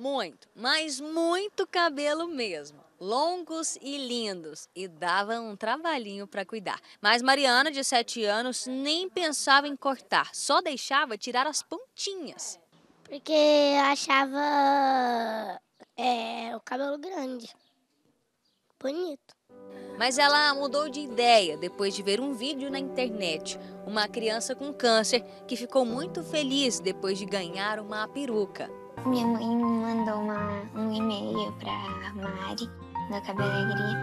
Muito, mas muito cabelo mesmo. Longos e lindos. E dava um trabalhinho para cuidar. Mas Mariana, de 7 anos, nem pensava em cortar, só deixava tirar as pontinhas. Porque eu achava é, o cabelo grande. Bonito. Mas ela mudou de ideia depois de ver um vídeo na internet. Uma criança com câncer que ficou muito feliz depois de ganhar uma peruca. Minha mãe me mandou uma, um e-mail pra Mari, do Cabelo Alegria.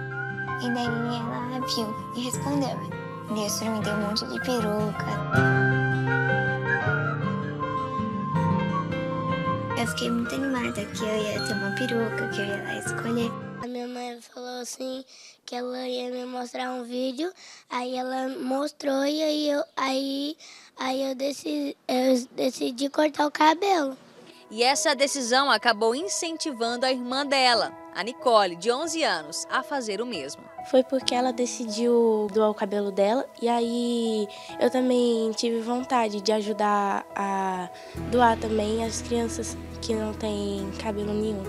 E daí ela viu e respondeu. Deus mim deu um monte de peruca. Eu fiquei muito animada que eu ia ter uma peruca, que eu ia lá escolher. A minha mãe falou assim que ela ia me mostrar um vídeo, aí ela mostrou e aí eu, aí, aí eu, decidi, eu decidi cortar o cabelo. E essa decisão acabou incentivando a irmã dela, a Nicole, de 11 anos, a fazer o mesmo. Foi porque ela decidiu doar o cabelo dela e aí eu também tive vontade de ajudar a doar também as crianças que não têm cabelo nenhum.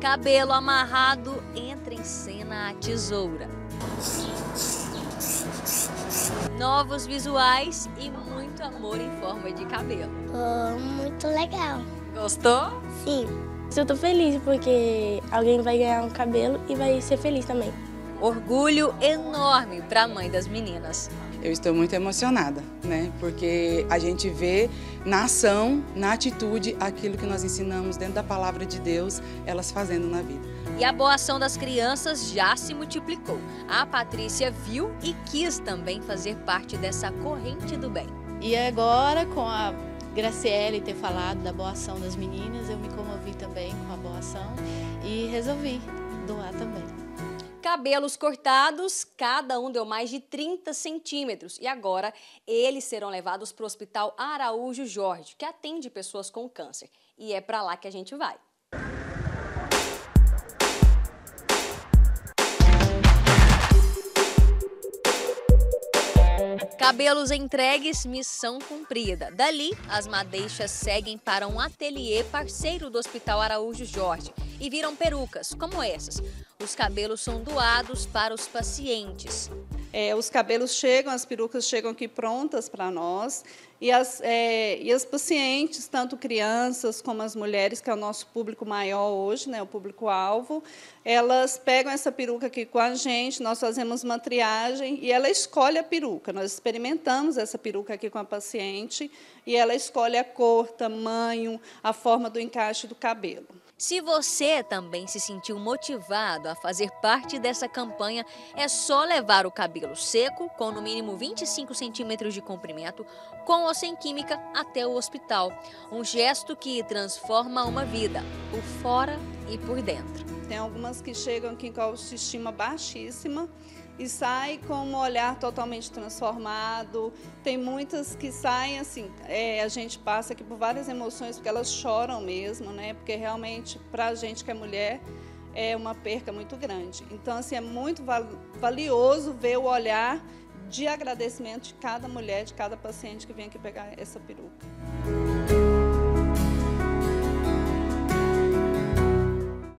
Cabelo amarrado entra em cena a tesoura. Novos visuais e muito amor em forma de cabelo. Oh, muito legal. Gostou? Sim. Eu tô feliz porque alguém vai ganhar um cabelo e vai ser feliz também. Orgulho enorme para a mãe das meninas. Eu estou muito emocionada, né? Porque a gente vê na ação, na atitude, aquilo que nós ensinamos dentro da palavra de Deus, elas fazendo na vida. E a boa ação das crianças já se multiplicou. A Patrícia viu e quis também fazer parte dessa corrente do bem. E agora, com a Graciele ter falado da boa ação das meninas, eu me comovi também com a boa ação e resolvi doar também. Cabelos cortados, cada um deu mais de 30 centímetros. E agora eles serão levados para o Hospital Araújo Jorge, que atende pessoas com câncer. E é para lá que a gente vai. Cabelos entregues, missão cumprida. Dali, as madeixas seguem para um ateliê parceiro do Hospital Araújo Jorge e viram perucas, como essas. Os cabelos são doados para os pacientes. É, os cabelos chegam, as perucas chegam aqui prontas para nós. E as, é, e as pacientes, tanto crianças como as mulheres, que é o nosso público maior hoje, né, o público-alvo, elas pegam essa peruca aqui com a gente, nós fazemos uma triagem e ela escolhe a peruca. Nós experimentamos essa peruca aqui com a paciente e ela escolhe a cor, tamanho, a forma do encaixe do cabelo. Se você também se sentiu motivado a fazer parte dessa campanha, é só levar o cabelo seco, com no mínimo 25 centímetros de comprimento, com ou sem química, até o hospital. Um gesto que transforma uma vida, por fora e por dentro. Tem algumas que chegam aqui com a autoestima baixíssima e sai com um olhar totalmente transformado. Tem muitas que saem assim, é, a gente passa aqui por várias emoções, porque elas choram mesmo, né? Porque realmente, para a gente que é mulher, é uma perca muito grande. Então, assim, é muito valioso ver o olhar de agradecimento de cada mulher, de cada paciente que vem aqui pegar essa peruca.